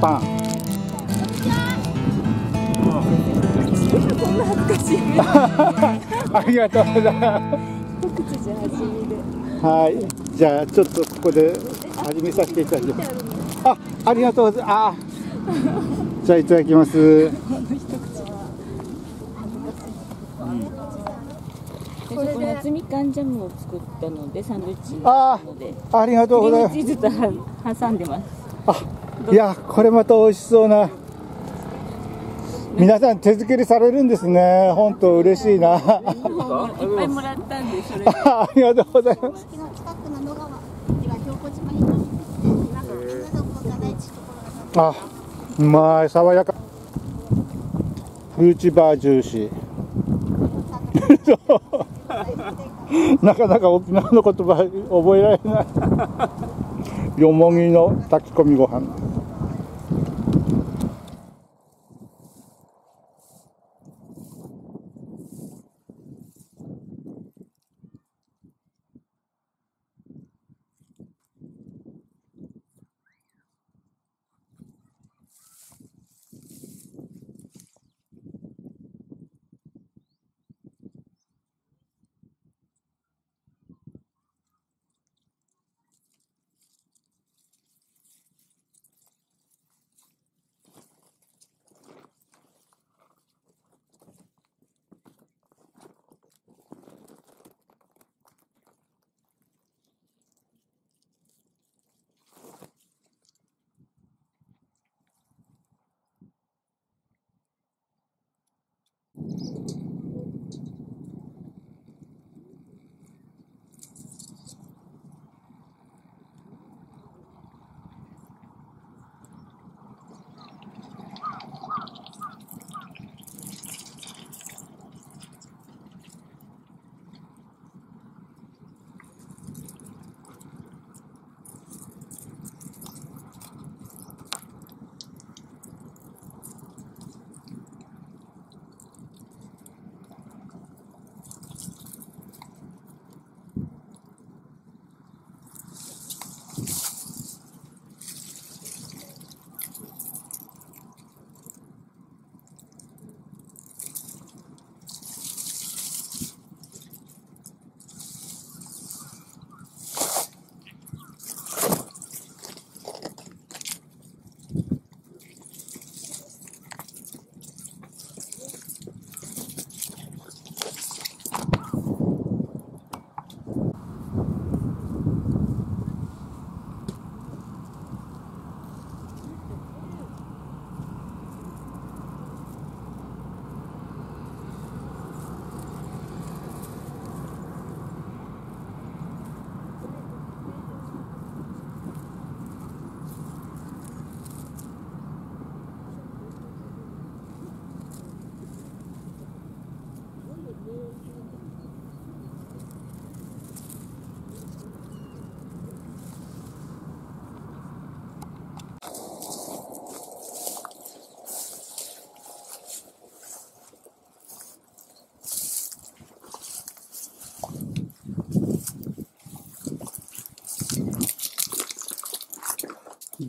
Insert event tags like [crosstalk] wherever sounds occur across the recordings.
パン。こんな恥ずかしい。ありがとうございます。はい、じゃあちょっとここで始めさせていただきます。あ、ありがとうございます。あ、じゃあいただきます。これ夏みかんジャムを作ったのでサンドイッチにあのでありがとうございます。チーズとは挟んでますあ、いや、これまた美味しそうな。皆さん手作りされるんですね。本当嬉しいな。いっぱいもらったんでそれで [laughs] ありがとうございます。あ、うまい、爽やか。フルーチバージューシー。[laughs] なかなか沖縄の言葉覚えられない。よもぎの炊き込みご飯。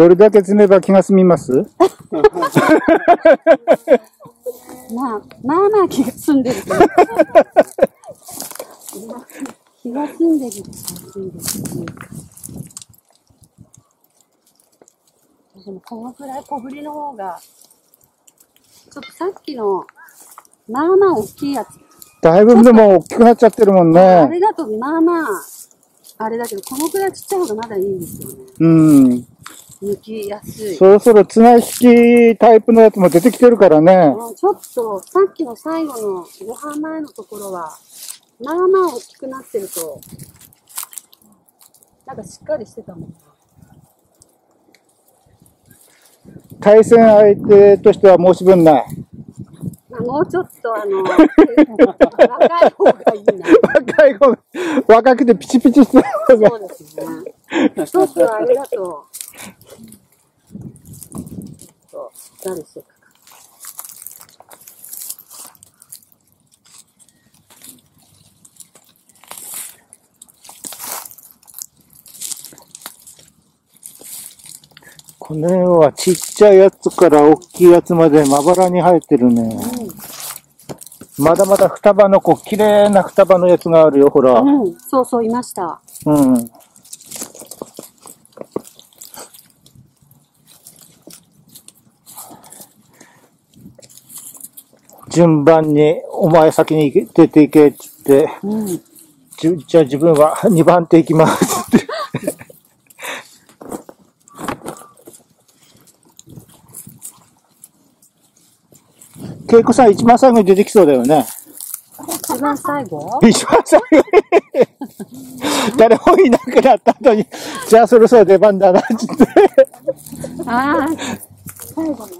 どれだけ積めば気が済みます？まあ、まあまあ気が済んでる。気が済んでる気。でもこのくらい小ぶりの方が、ちょっとさっきの、まあまあ大きいやつ。だいぶでも大きくなっちゃってるもんね。あれだとまあまあ、あれだけど、このくらいちっちゃい方がまだいいんですよね。うん。抜きやすい。そろそろ綱引きタイプのやつも出てきてるからね。うんちょっと、さっきの最後のご飯前のところは、まあまあ大きくなってると、なんかしっかりしてたもんな。対戦相手としては申し分ない。まあ、もうちょっとあの、若い方がいいな。若い子、若くてピチピチしてる方が。そうですね。ちょっとあれだと、ちょっと、誰してたか。ここの辺はちっちゃいやつから大きいやつまでまばらに生えてるね。まだまだ双葉の子、綺麗な双葉のやつがあるよ、ほら。うん、そうそう、いました。うん。順番に、お前先に出て行けって言って、うん。じゃあ自分は [laughs] 2番手行きますって。恵子さん一番最後に出てきそうだよね。一番最後？一番最後に。誰もいなくなった後に、じゃあそろそろ出番だなって。ああ、[laughs] 最後ね。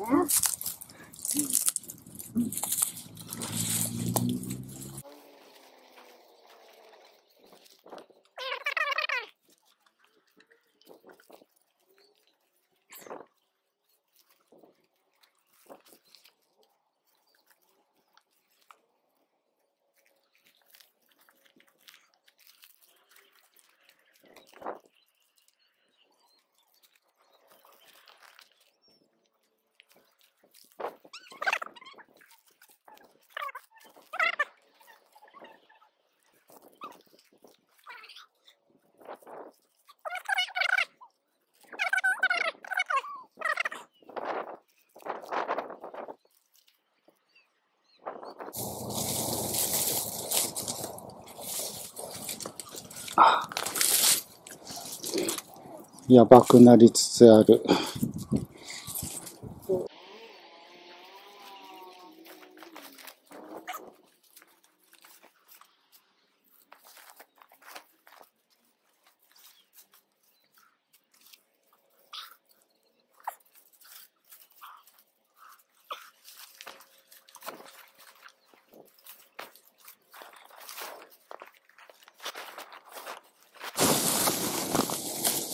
やばくなりつつある。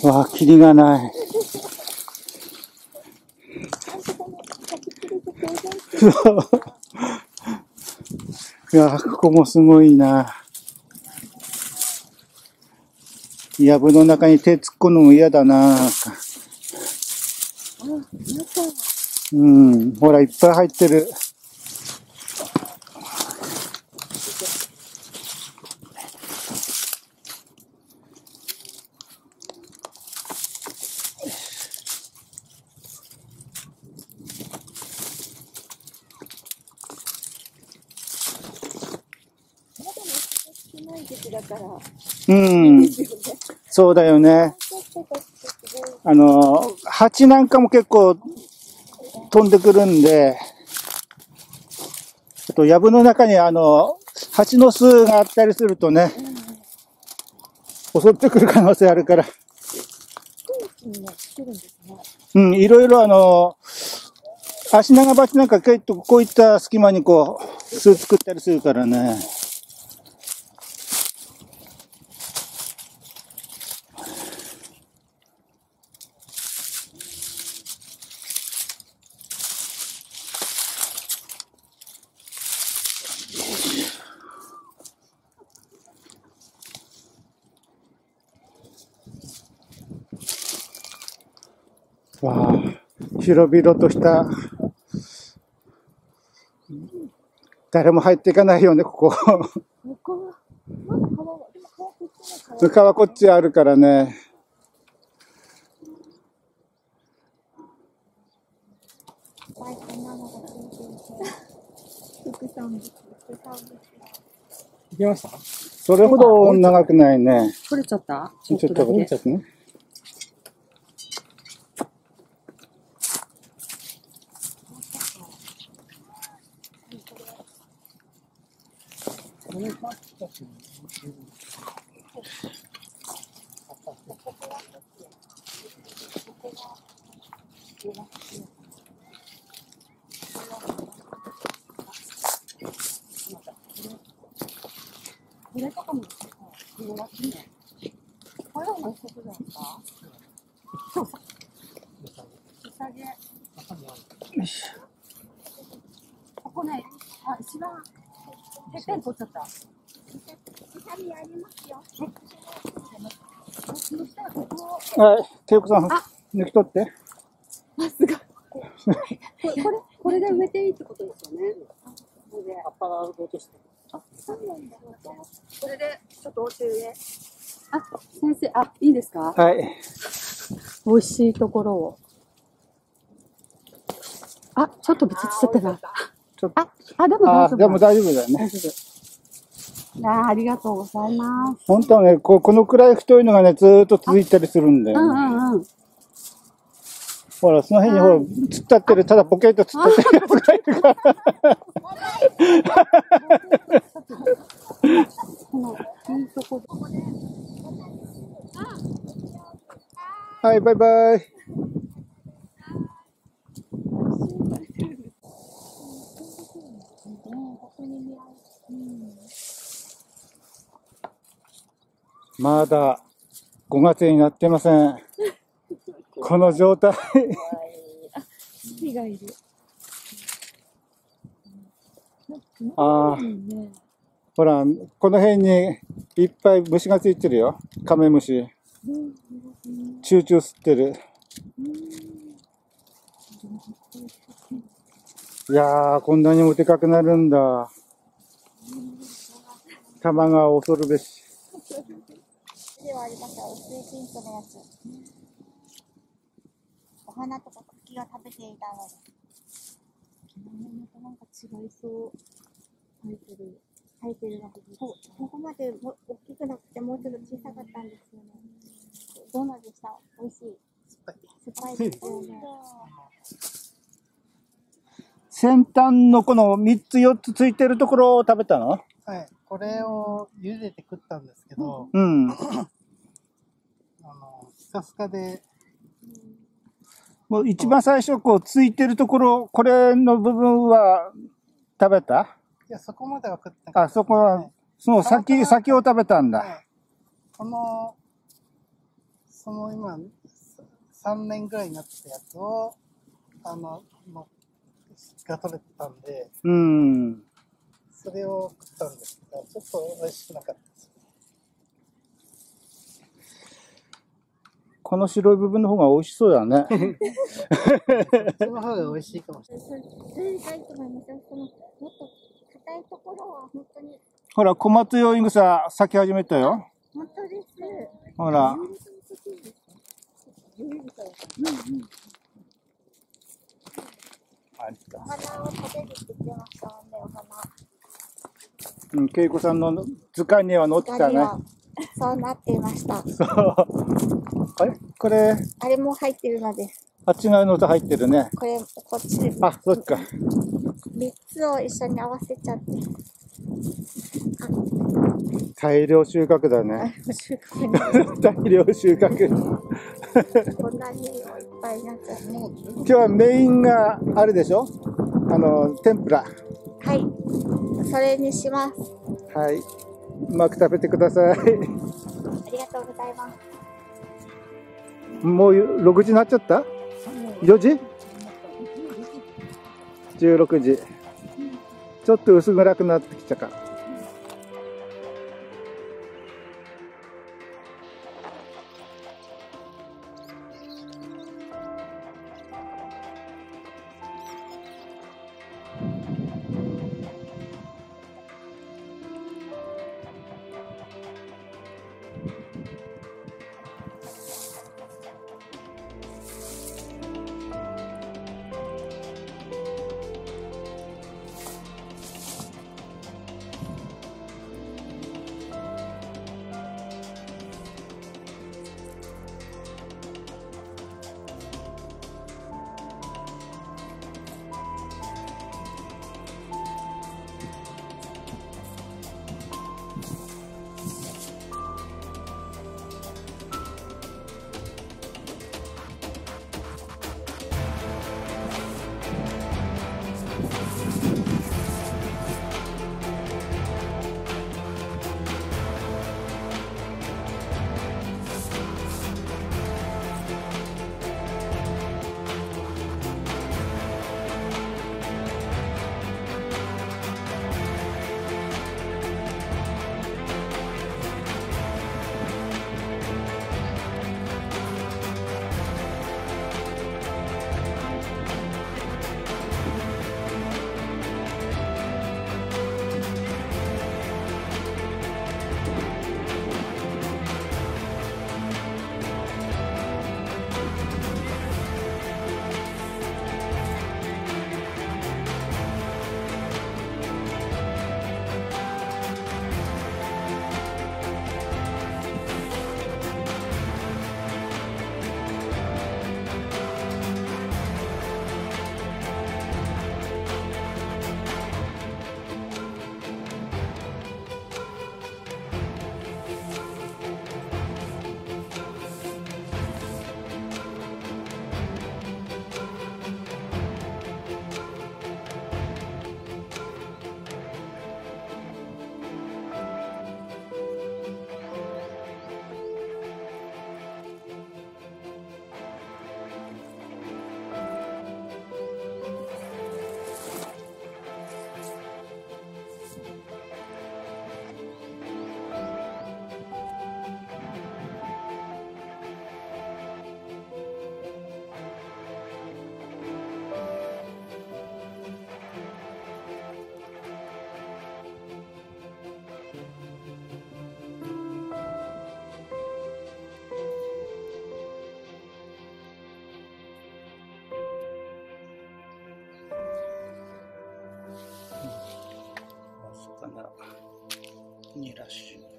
わあ、キリがない。いや、ここもすごいな。やぶの中に手突っ込むのも嫌だな。うん、ほら、いっぱい入ってる。うん。そうだよね。あの、蜂なんかも結構飛んでくるんで、あと、藪の中にあの、蜂の巣があったりするとね、襲ってくる可能性あるから。うん、いろいろあの、足長鉢なんか結構こういった隙間にこう、巣作ったりするからね。わあ、広々とした、誰も入っていかないよね、ここ。川こっちあるからね。いけました？それほど長くないね。取れちゃった？ちょっとだけ降りちゃってね。これとかも、見えますね。これは何色だったそうそう。うさげ。ここね、あ、一番、てっぺん取っちゃった。痛みありますよ。そしたらここを、はい、ケイコさんあ、抜き取って。これ、これ、これで植えていいってことですよね。これで。葉っぱが落として。あ、そうなんだ。これで、ちょっとお教え。あ、先生、あ、いいですか？はい。美味しいところを。あ、ちょっとぶつっちゃったな。ちょっとあ、あ、でも大あ丈夫。でも大丈夫だよね。あーありがとうございます。本当はね、ここのくらい太いのがね、ずーっと続いたりするんだうよね。んうんうん。ほら、その辺にほら、突っ立ってる、ただポケット突っ立ってるやつがいるから。[laughs] はい、バイバイ。まだ5月になってません。[laughs] この状態。ああ。ほら、この辺にいっぱい虫がついてるよ。カメムシ。チューチュー吸ってる。いやー、こんなにもでかくなるんだ。玉が恐るべし。ありました薄いピンクのやつ。お花とか茎が食べていたので。なんか違いそう。生えてる。生えてるのこここまでも大きくなくてもうちょっと小さかったんですよね。どうなんでした？美味しい。酸っぱいですよね。先端のこの3つ4つついてるところを食べたの？はい。これを茹でて食ったんですけど、うん。[laughs] で、もう一番最初こうついてるところ、これの部分は食べた？いや、そこまでは食ってなかった。あ、そこは、その先、先を食べたんだ。はい。この、その今、3年ぐらいになってたやつを、あの、もう、が取れてたんで、うん。それを食ったんですけど、ちょっと美味しくなかったです。この白い部分の方が美味しそうだね。その方が美味しいかもしれない。ほら、小松用イグサ咲き始めたよ。本当ですほら。お花を食べるって言ってましたもんねお花うん、恵子さんの図鑑には載ってたね。そうなっていました。あれ？これ、あれも入ってるのですあっち側のと入ってるね。これこっちであ、そっか。3つを一緒に合わせちゃって大量収穫だあね。[laughs] 大量収穫。こんなにいっぱいになっちゃうね今日はメインがあるでしょ？あの、天ぷら。はいそれにしますはい。うまく食べてください。ありがとうございますもう6時になっちゃった ?4 時 ?16 時。ちょっと薄暗くなってきたか。にラし。